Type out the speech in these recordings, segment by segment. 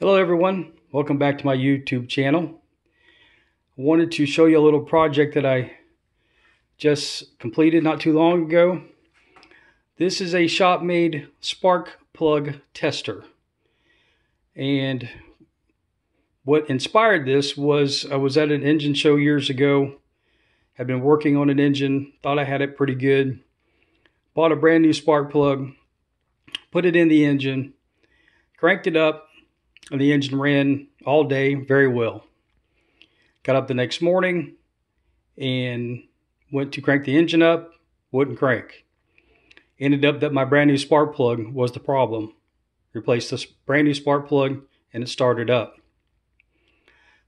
Hello everyone, welcome back to my YouTube channel. I wanted to show you a little project that I just completed not too long ago. This is a shop-made spark plug tester. And what inspired this was I was at an engine show years ago, had been working on an engine, thought I had it pretty good, bought a brand new spark plug, put it in the engine, cranked it up, and the engine ran all day very well. Got up the next morning and went to crank the engine up, wouldn't crank. Ended up that my brand new spark plug was the problem. Replaced this brand new spark plug and it started up.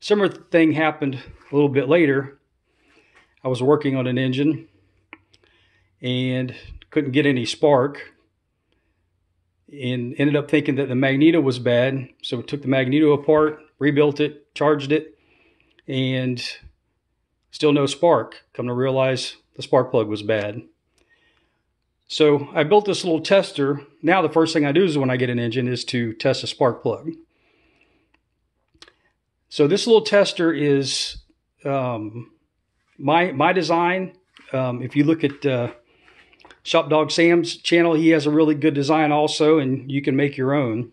Similar thing happened a little bit later. I was working on an engine and couldn't get any spark and ended up thinking that the magneto was bad. So we took the magneto apart, rebuilt it, charged it, and still no spark. Come to realize the spark plug was bad. So I built this little tester. Now the first thing I do is when I get an engine is to test a spark plug. So this little tester is um, my my design. Um, if you look at uh, Shop Dog Sam's channel, he has a really good design also, and you can make your own.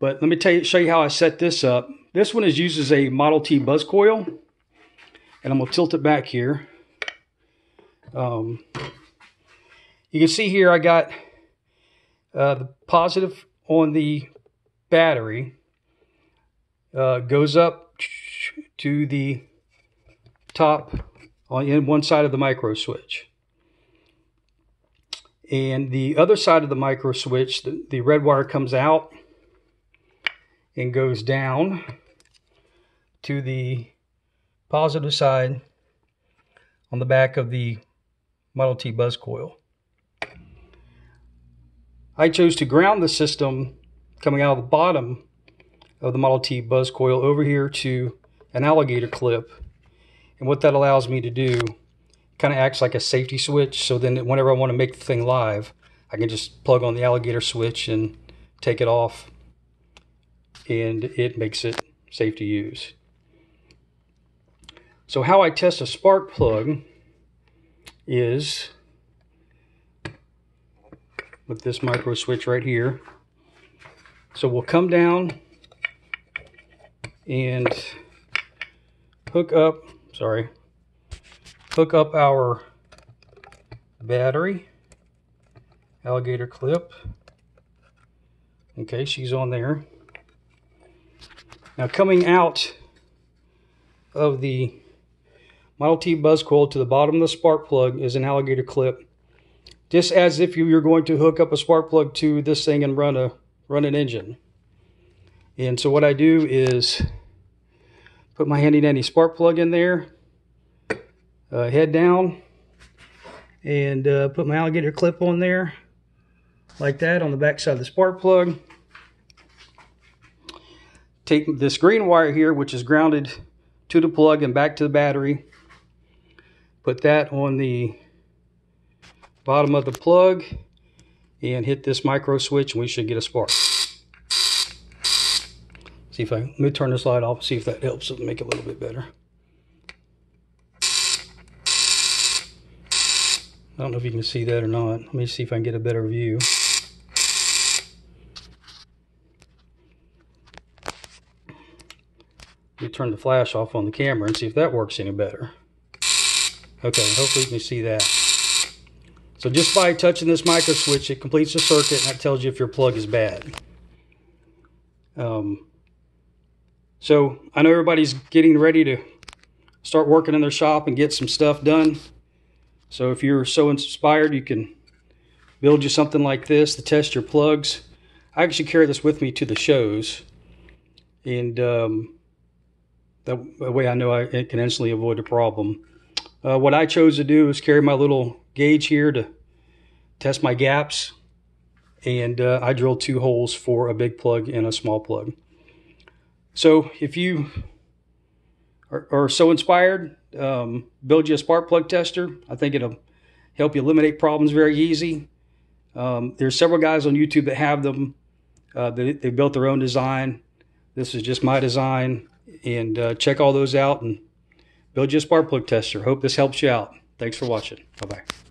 But let me tell you, show you how I set this up. This one is uses a Model T buzz coil, and I'm gonna tilt it back here. Um, you can see here I got uh, the positive on the battery uh, goes up to the top on one side of the micro switch. And the other side of the micro switch, the, the red wire comes out and goes down to the positive side on the back of the Model T buzz coil. I chose to ground the system coming out of the bottom of the Model T buzz coil over here to an alligator clip. And what that allows me to do kind of acts like a safety switch. So then whenever I want to make the thing live, I can just plug on the alligator switch and take it off and it makes it safe to use. So how I test a spark plug is with this micro switch right here. So we'll come down and hook up, sorry, hook up our battery, alligator clip. Okay, she's on there. Now coming out of the Model T buzz coil to the bottom of the spark plug is an alligator clip. Just as if you were going to hook up a spark plug to this thing and run a run an engine. And so what I do is put my handy dandy spark plug in there, uh, head down and uh, put my alligator clip on there like that on the back side of the spark plug. Take this green wire here, which is grounded to the plug and back to the battery. Put that on the bottom of the plug and hit this micro switch and we should get a spark. See if I, let me turn this light off, see if that helps make it a little bit better. I don't know if you can see that or not. Let me see if I can get a better view. Let me turn the flash off on the camera and see if that works any better. Okay, hopefully you can see that. So just by touching this micro switch, it completes the circuit and that tells you if your plug is bad. Um, so I know everybody's getting ready to start working in their shop and get some stuff done. So if you're so inspired, you can build you something like this to test your plugs. I actually carry this with me to the shows. And um, that, way I know I can instantly avoid a problem. Uh, what I chose to do is carry my little gauge here to test my gaps. And uh, I drilled two holes for a big plug and a small plug. So if you are so inspired, um, build you a spark plug tester. I think it'll help you eliminate problems very easy. Um, there's several guys on YouTube that have them. Uh, they, they built their own design. This is just my design. And uh, check all those out and build you a spark plug tester. Hope this helps you out. Thanks for watching. Bye-bye.